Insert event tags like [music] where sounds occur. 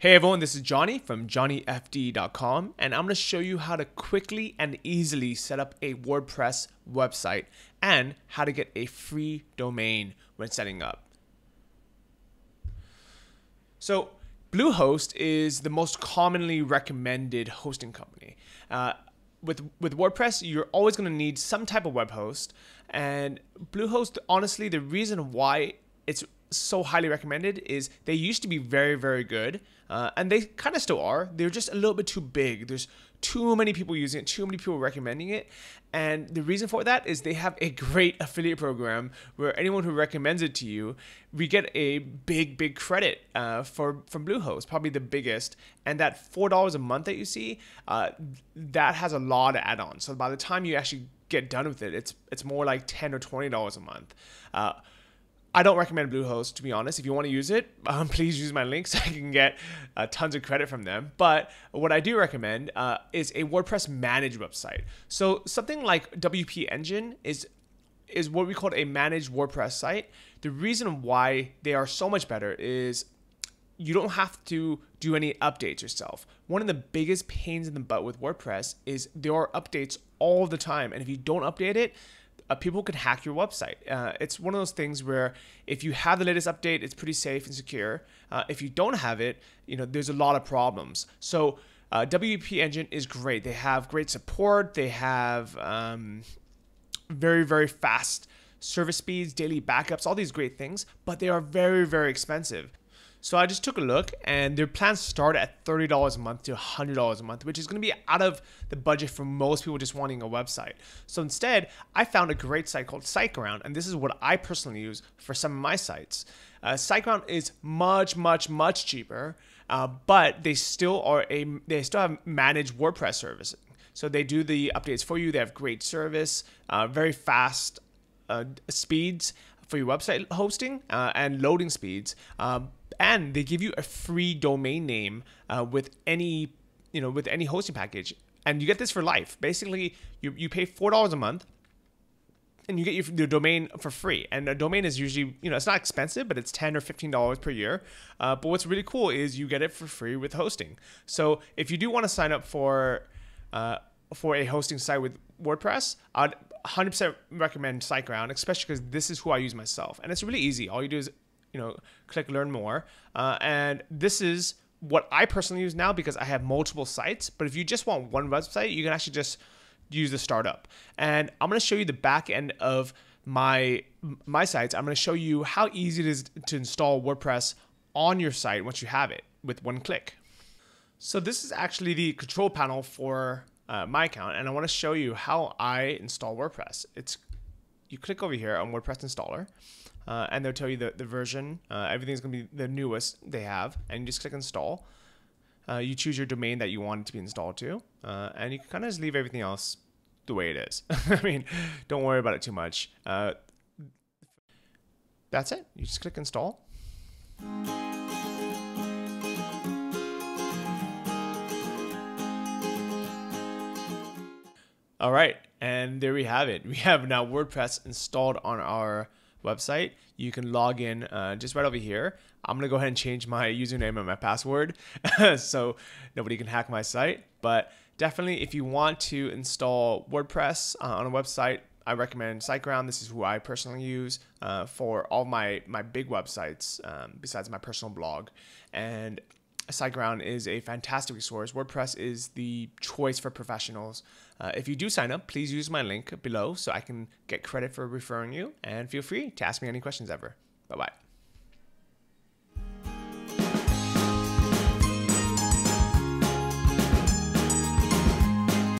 Hey everyone, this is Johnny from johnnyfd.com and I'm going to show you how to quickly and easily set up a WordPress website and how to get a free domain when setting up. So Bluehost is the most commonly recommended hosting company. Uh, with with WordPress, you're always going to need some type of web host, and Bluehost, honestly, the reason why it's so highly recommended is they used to be very very good uh, and they kind of still are. They're just a little bit too big. There's too many people using it too many people recommending it and the reason for that is they have a [laughs] great affiliate program where anyone who recommends it to you we get a big big credit uh, for from bluehost probably the biggest and that four dollars a month that you see uh, that has a lot of add-ons. So by the time you actually get done with it it's it's more like 10 or 20 dollars a month. Uh, I don't recommend Bluehost to be honest. If you want to use it, [laughs] um, please use my link so [laughs] I can get uh, tons of credit from them. But what I do recommend uh, is a WordPress managed website. So something like WP Engine is is what we call a managed WordPress site. The reason why they are so much better is you don't have to do any updates yourself. One of the biggest pains in the butt with WordPress is there are updates all the time, and if you don't update it, uh, people can hack your website. Uh, it's one of those things where if you have the latest update, it's pretty safe and secure. Uh, if you don't have it, you know there's a lot of problems. So uh, WP Engine is great. They have great support. They have um, very very fast service speeds, daily backups, all these great things, but they are very very expensive. So I just took a look and their plans start at $30 a month to $100 a month, which is going to be out of the budget for most people just wanting a website. So instead, I found a great site called SiteGround, and this is what I personally use for some of my sites. Uh, SiteGround is much, much, much cheaper, uh, but they still are a they still have managed WordPress service. So they do the updates for you. They have great service, uh, very fast uh, speeds for your website hosting uh, and loading speeds. Um, and they give you a free domain name uh, with any you know with any hosting package. And you get this for life. Basically you, you pay four dollars a month and you get your, your, domain for free. And a domain is usually you know it's not expensive but it's 10 or 15 dollars per year. Uh, but what's really cool is you get it for free with hosting. So if you do want to sign up for uh, for a hosting site with wordpress i'd 100% recommend siteground especially because this is who i use myself and it's really easy all you do is you know, click learn more. Uh, and this is what I personally use now because I have multiple sites. But if you just want one website, you can actually just use the startup. And I'm going to show you the back end of my my sites. I'm going to show you how easy it is to install WordPress on your site once you have it with one click. So this is actually the control panel for uh, my account, and I want to show you how I install WordPress. It's you click over here on WordPress installer, uh, and they'll tell you the, the version. Uh, everything's going to be the newest they have, and you just click install. Uh, you choose your domain that you want it to be installed to, uh, and you can kind of just leave everything else the way it is. [laughs] I mean, don't worry about it too much. Uh, that's it. You just click install. All right, and there we have it. [laughs] We have now WordPress installed on our website. You can log in uh, just right over here. I'm gonna go ahead and change my [laughs] username and my password [laughs] so nobody can hack my site. But definitely, if you want to install WordPress uh, on a website, I recommend SiteGround. This is who I personally use uh, for all my my big websites um, besides my personal blog. And SiteGround is a fantastic resource. WordPress is the choice for professionals. Uh, if you do sign up, please use my link below so I can get credit for referring you. And feel free to ask me any questions ever. Bye bye.